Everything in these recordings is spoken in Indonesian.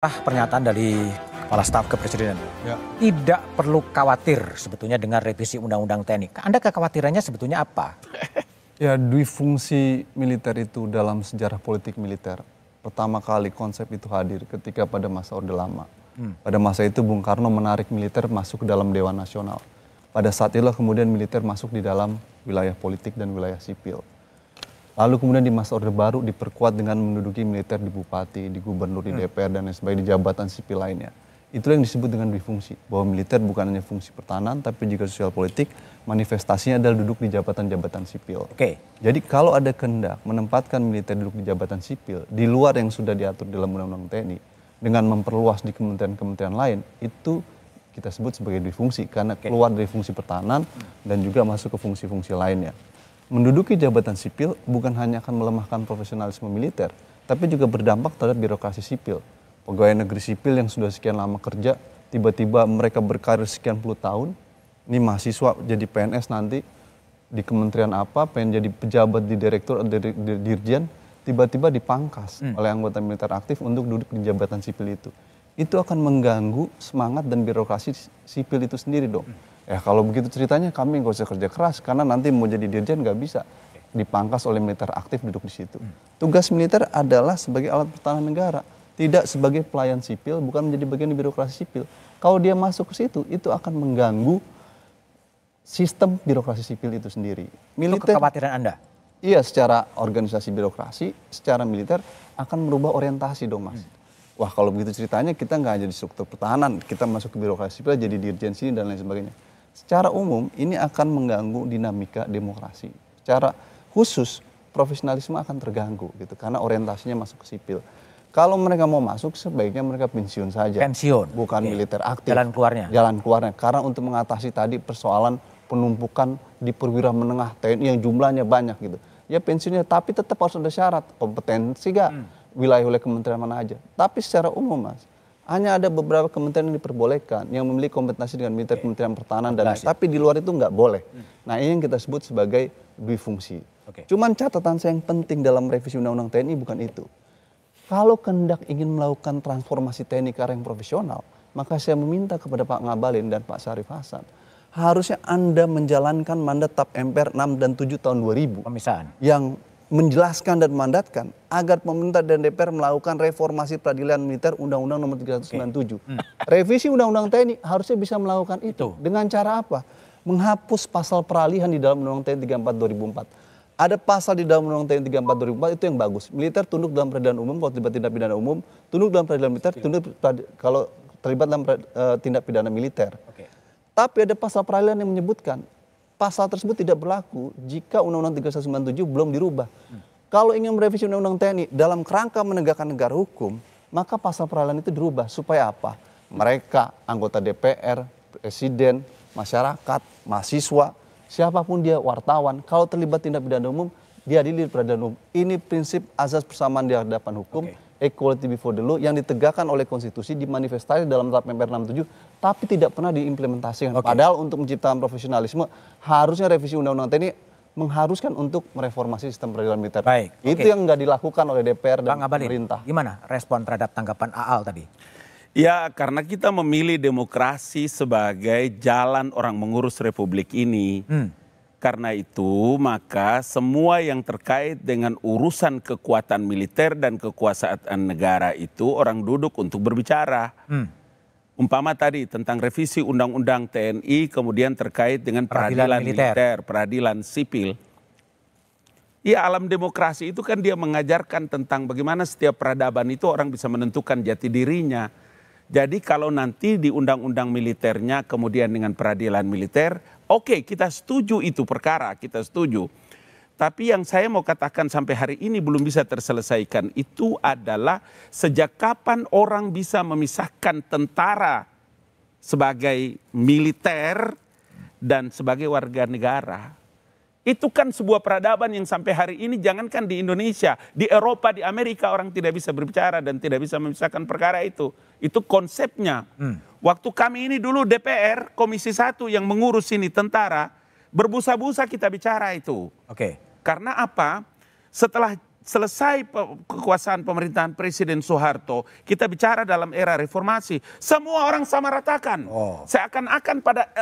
Ah, pernyataan dari Kepala Staf Kepresidenan. Ya. Tidak perlu khawatir sebetulnya dengan revisi Undang-Undang TNI. Anda kekhawatirannya sebetulnya apa? Ya, dui fungsi militer itu dalam sejarah politik militer. Pertama kali konsep itu hadir ketika pada masa Orde Lama. Hmm. Pada masa itu Bung Karno menarik militer masuk ke dalam Dewan Nasional. Pada saat itulah kemudian militer masuk di dalam wilayah politik dan wilayah sipil. Lalu kemudian di masa Orde Baru diperkuat dengan menduduki militer di bupati, di gubernur, di hmm. DPR dan lain sebagainya di jabatan sipil lainnya. Itulah yang disebut dengan difungsi. Bahwa militer bukan hanya fungsi pertahanan tapi juga sosial politik, manifestasinya adalah duduk di jabatan-jabatan sipil. Oke. Okay. Jadi kalau ada kehendak menempatkan militer duduk di jabatan sipil di luar yang sudah diatur dalam Undang-Undang TNI dengan memperluas di kementerian-kementerian lain, itu kita sebut sebagai difungsi karena keluar dari fungsi pertahanan dan juga masuk ke fungsi-fungsi lainnya menduduki jabatan sipil bukan hanya akan melemahkan profesionalisme militer, tapi juga berdampak terhadap birokrasi sipil. Pegawai negeri sipil yang sudah sekian lama kerja, tiba-tiba mereka berkarir sekian puluh tahun, ini mahasiswa jadi PNS nanti di kementerian apa, pengen jadi pejabat di direktur atau di, di, dirjen, tiba-tiba dipangkas hmm. oleh anggota militer aktif untuk duduk di jabatan sipil itu. Itu akan mengganggu semangat dan birokrasi sipil itu sendiri dong. Hmm Ya kalau begitu ceritanya kami nggak usah kerja keras karena nanti mau jadi dirjen nggak bisa dipangkas oleh militer aktif duduk di situ. Tugas militer adalah sebagai alat pertahanan negara, tidak sebagai pelayan sipil, bukan menjadi bagian di birokrasi sipil. Kalau dia masuk ke situ, itu akan mengganggu sistem birokrasi sipil itu sendiri. Militer, itu kekhawatiran Anda? Iya, secara organisasi birokrasi, secara militer akan merubah orientasi dong mas. Hmm. Wah kalau begitu ceritanya kita nggak jadi struktur pertahanan, kita masuk ke birokrasi sipil jadi dirjen sini dan lain sebagainya secara umum ini akan mengganggu dinamika demokrasi. Secara khusus profesionalisme akan terganggu gitu karena orientasinya masuk ke sipil. Kalau mereka mau masuk sebaiknya mereka pensiun saja. Pensiun. Bukan Oke. militer aktif. Jalan keluarnya. Jalan keluarnya. Karena untuk mengatasi tadi persoalan penumpukan di perwira menengah TNI yang jumlahnya banyak gitu. Ya pensiunnya tapi tetap harus ada syarat kompetensi gak hmm. wilayah wilayah kementerian mana aja. Tapi secara umum Mas, hanya ada beberapa kementerian yang diperbolehkan yang memiliki kompetensi dengan militer okay. Kementerian Pertahanan dan lain. Tapi di luar itu nggak boleh. Hmm. Nah ini yang kita sebut sebagai fungsi. Okay. Cuman catatan saya yang penting dalam revisi Undang-Undang TNI bukan itu. Kalau kendak ingin melakukan transformasi TNI ke arah yang profesional, maka saya meminta kepada Pak Ngabalin dan Pak Syarif Hasan, harusnya Anda menjalankan mandat TAP MPR 6 dan 7 tahun 2000. Pemisahan. Yang menjelaskan dan mandatkan agar pemerintah dan DPR melakukan reformasi peradilan militer Undang-Undang Nomor 397. Okay. Hmm. Revisi Undang-Undang TNI harusnya bisa melakukan itu. Dengan cara apa? Menghapus pasal peralihan di dalam Undang-Undang TNI 34 2004. Ada pasal di dalam Undang-Undang TNI 34 2004 itu yang bagus. Militer tunduk dalam peradilan umum kalau terlibat tindak pidana umum, tunduk dalam peradilan militer, tunduk kalau terlibat dalam uh, tindak pidana militer. Okay. Tapi ada pasal peralihan yang menyebutkan pasal tersebut tidak berlaku jika Undang-Undang 3197 belum dirubah. Hmm. Kalau ingin merevisi Undang-Undang TNI dalam kerangka menegakkan negara hukum, maka pasal peralihan itu dirubah supaya apa? Mereka, anggota DPR, presiden, masyarakat, mahasiswa, siapa pun dia wartawan, kalau terlibat tindak pidana umum, diadili di peradilan umum. Ini prinsip azas persamaan di hadapan hukum. Okay equality before the law yang ditegakkan oleh konstitusi dimanifestasi dalam TAP MPR 67 tapi tidak pernah diimplementasikan. Okay. Padahal untuk menciptakan profesionalisme harusnya revisi undang-undang TNI mengharuskan untuk mereformasi sistem peradilan militer. Baik. Itu okay. yang nggak dilakukan oleh DPR dan Bang pemerintah. Gimana respon terhadap tanggapan AAL tadi? Ya, karena kita memilih demokrasi sebagai jalan orang mengurus republik ini. Hmm karena itu, maka semua yang terkait dengan urusan kekuatan militer dan kekuasaan negara itu orang duduk untuk berbicara. Hmm. Umpama tadi tentang revisi undang-undang TNI, kemudian terkait dengan peradilan, peradilan militer. militer, peradilan sipil. Ya alam demokrasi itu kan dia mengajarkan tentang bagaimana setiap peradaban itu orang bisa menentukan jati dirinya. Jadi kalau nanti di undang-undang militernya kemudian dengan peradilan militer, Oke, kita setuju itu perkara, kita setuju. Tapi yang saya mau katakan sampai hari ini belum bisa terselesaikan itu adalah sejak kapan orang bisa memisahkan tentara sebagai militer dan sebagai warga negara. Itu kan sebuah peradaban yang sampai hari ini jangankan di Indonesia, di Eropa, di Amerika orang tidak bisa berbicara dan tidak bisa memisahkan perkara itu. Itu konsepnya. Hmm. Waktu kami ini dulu DPR, Komisi Satu yang mengurus ini tentara, berbusa-busa kita bicara itu. Oke. Okay. Karena apa? Setelah selesai kekuasaan pemerintahan Presiden Soeharto, kita bicara dalam era reformasi, semua orang sama ratakan. Oh. Seakan-akan pada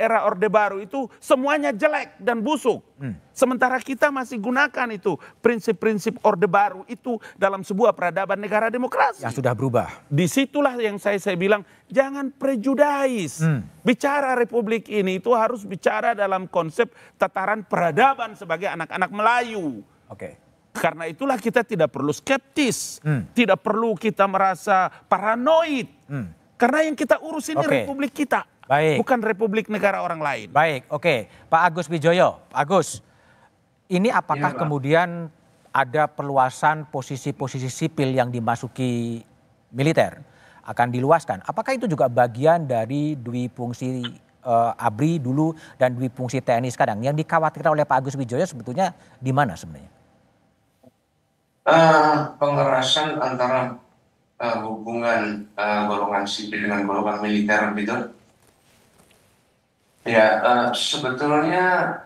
era Orde Baru itu semuanya jelek dan busuk. Hmm. Sementara kita masih gunakan itu prinsip-prinsip Orde Baru itu dalam sebuah peradaban negara demokrasi. Yang sudah berubah. Di situlah yang saya saya bilang jangan prejudais. Hmm. Bicara Republik ini itu harus bicara dalam konsep tataran peradaban sebagai anak-anak Melayu. Oke. Okay. Karena itulah kita tidak perlu skeptis, hmm. tidak perlu kita merasa paranoid. Hmm. Karena yang kita urus ini okay. republik kita, Baik. bukan republik negara orang lain. Baik, oke. Okay. Pak Agus Wijoyo, Pak Agus, ini apakah ya, kemudian ada perluasan posisi-posisi sipil yang dimasuki militer akan diluaskan? Apakah itu juga bagian dari dui fungsi uh, ABRI dulu dan dui fungsi TNI sekarang? Yang dikhawatirkan oleh Pak Agus Wijoyo sebetulnya di mana sebenarnya? Uh, pengerasan antara uh, hubungan uh, golongan sipil dengan golongan militer gitu. Ya, uh, sebetulnya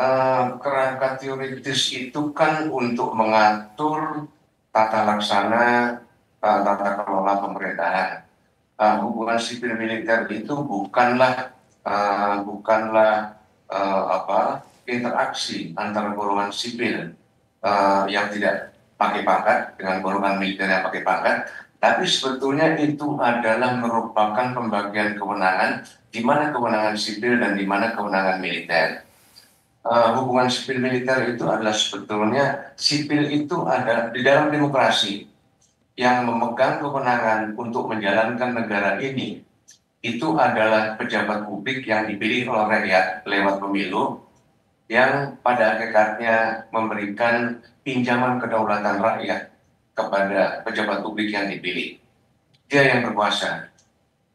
uh, kerangka teoritis itu kan untuk mengatur tata laksana uh, tata kelola pemerintahan. Uh, hubungan sipil militer itu bukanlah uh, bukanlah uh, apa interaksi antara golongan sipil uh, yang tidak pakai pangkat dengan golongan militer yang pakai pangkat, tapi sebetulnya itu adalah merupakan pembagian kewenangan di mana kewenangan sipil dan di mana kewenangan militer. Uh, hubungan sipil militer itu adalah sebetulnya sipil itu ada di dalam demokrasi yang memegang kewenangan untuk menjalankan negara ini itu adalah pejabat publik yang dipilih oleh rakyat lewat pemilu yang pada hakikatnya memberikan pinjaman kedaulatan rakyat kepada pejabat publik yang dipilih. Dia yang berkuasa.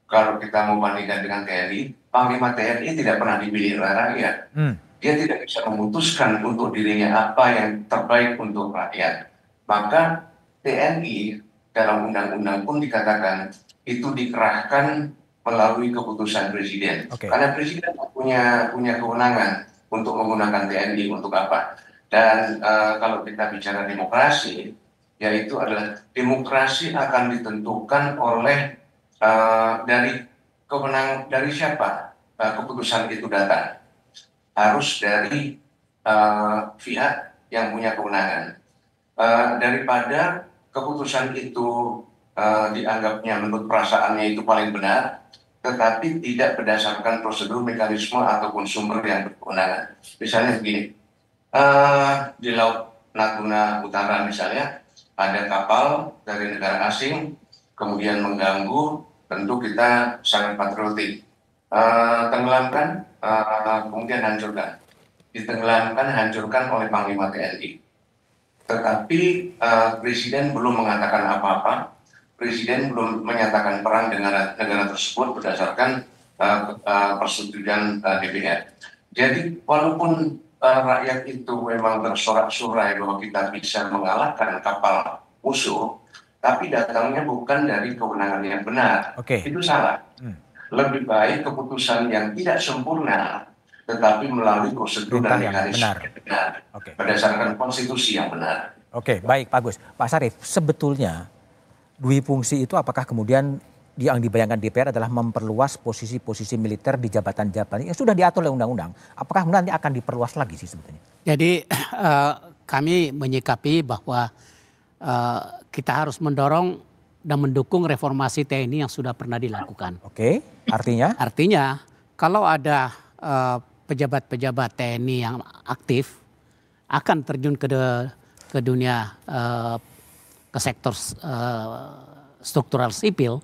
Kalau kita membandingkan dengan TNI, Panglima TNI tidak pernah dipilih oleh rakyat. Hmm. Dia tidak bisa memutuskan untuk dirinya apa yang terbaik untuk rakyat. Maka TNI dalam undang-undang pun dikatakan itu dikerahkan melalui keputusan presiden. Okay. Karena presiden punya punya kewenangan untuk menggunakan TNI untuk apa. Dan uh, kalau kita bicara demokrasi, yaitu adalah demokrasi akan ditentukan oleh uh, dari kewenangan dari siapa uh, keputusan itu datang. Harus dari uh, pihak yang punya kewenangan. Uh, daripada keputusan itu uh, dianggapnya menurut perasaannya itu paling benar, tetapi tidak berdasarkan prosedur, mekanisme ataupun sumber yang berkewenangan. Misalnya begini, uh, di Laut Natuna Utara misalnya ada kapal dari negara asing kemudian mengganggu, tentu kita sangat patriotik. Uh, tenggelamkan, uh, kemudian hancurkan. Ditenggelamkan, hancurkan oleh Panglima TNI. Tetapi uh, Presiden belum mengatakan apa-apa, Presiden belum menyatakan perang dengan negara tersebut berdasarkan uh, uh, persetujuan uh, DPR. Jadi walaupun uh, rakyat itu memang bersorak-sorai bahwa kita bisa mengalahkan kapal musuh, tapi datangnya bukan dari kewenangan yang benar. Okay. Itu salah. Hmm. Lebih baik keputusan yang tidak sempurna, tetapi melalui prosedur dan mekanisme yang benar, benar okay. berdasarkan konstitusi yang benar. Oke, okay, baik Pak Gus. Pak Sarif, sebetulnya dui fungsi itu apakah kemudian yang dibayangkan DPR adalah memperluas posisi-posisi militer di jabatan-jabatan yang sudah diatur oleh undang-undang. Apakah nanti akan diperluas lagi sih sebetulnya? Jadi uh, kami menyikapi bahwa uh, kita harus mendorong dan mendukung reformasi TNI yang sudah pernah dilakukan. Oke, artinya? Artinya kalau ada uh, pejabat-pejabat TNI yang aktif akan terjun ke de, ke dunia uh, ke sektor uh, struktural sipil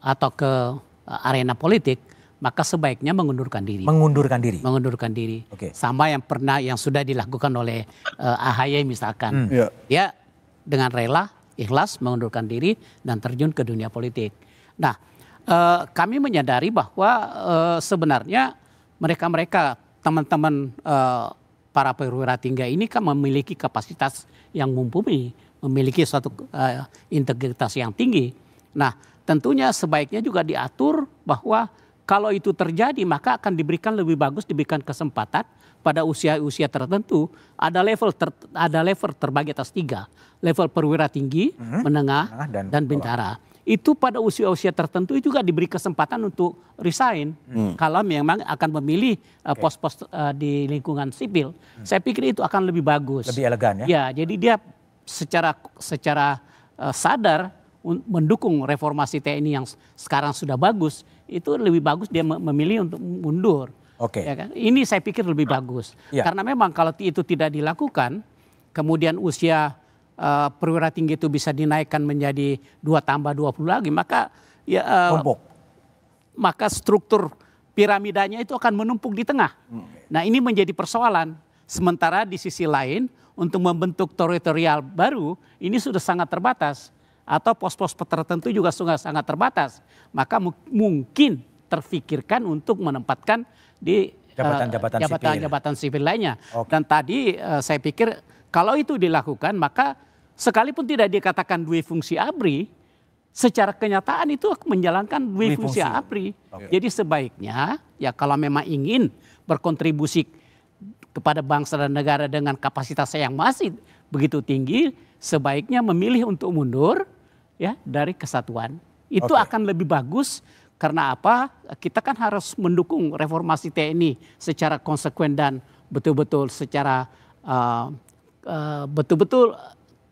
atau ke uh, arena politik, maka sebaiknya mengundurkan diri. Mengundurkan diri. Mengundurkan diri. Oke. Okay. Sama yang pernah yang sudah dilakukan oleh uh, AHY misalkan. Hmm. Yeah. Ya dengan rela, ikhlas mengundurkan diri dan terjun ke dunia politik. Nah, uh, kami menyadari bahwa uh, sebenarnya mereka-mereka teman-teman uh, para perwira tinggi ini kan memiliki kapasitas yang mumpuni memiliki suatu uh, integritas yang tinggi. Nah, tentunya sebaiknya juga diatur bahwa kalau itu terjadi maka akan diberikan lebih bagus diberikan kesempatan pada usia-usia tertentu ada level ter, ada level terbagi atas tiga level perwira tinggi, hmm. menengah dan, dan bintara. Itu pada usia-usia tertentu juga diberi kesempatan untuk resign hmm. kalau memang akan memilih uh, pos-pos uh, di lingkungan sipil. Hmm. Saya pikir itu akan lebih bagus. Lebih elegan ya. Ya, jadi dia secara secara uh, sadar mendukung reformasi TNI yang sekarang sudah bagus itu lebih bagus dia memilih untuk mundur. Oke. Okay. Ya kan? Ini saya pikir lebih bagus. Ya. Karena memang kalau itu tidak dilakukan, kemudian usia uh, perwira tinggi itu bisa dinaikkan menjadi dua tambah 20 lagi, maka ya uh, maka struktur piramidanya itu akan menumpuk di tengah. Hmm. Nah, ini menjadi persoalan. Sementara di sisi lain untuk membentuk teritorial baru ini sudah sangat terbatas atau pos-pos tertentu juga sudah sangat terbatas. Maka mungkin terfikirkan untuk menempatkan di jabatan-jabatan uh, sipil. jabatan sipil lainnya. Okay. Dan tadi uh, saya pikir kalau itu dilakukan maka sekalipun tidak dikatakan dua fungsi ABRI, secara kenyataan itu menjalankan dua fungsi, fungsi ABRI. Okay. Jadi sebaiknya ya kalau memang ingin berkontribusi kepada bangsa dan negara dengan kapasitas yang masih begitu tinggi, sebaiknya memilih untuk mundur ya dari kesatuan. Itu okay. akan lebih bagus karena apa? Kita kan harus mendukung reformasi TNI secara konsekuen dan betul-betul secara uh, uh, betul-betul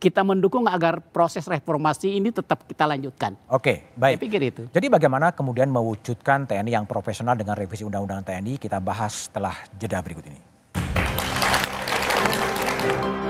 kita mendukung agar proses reformasi ini tetap kita lanjutkan. Oke, baik. Saya pikir itu. Jadi bagaimana kemudian mewujudkan TNI yang profesional dengan revisi Undang-Undang TNI kita bahas setelah jeda berikut ini. Thank you.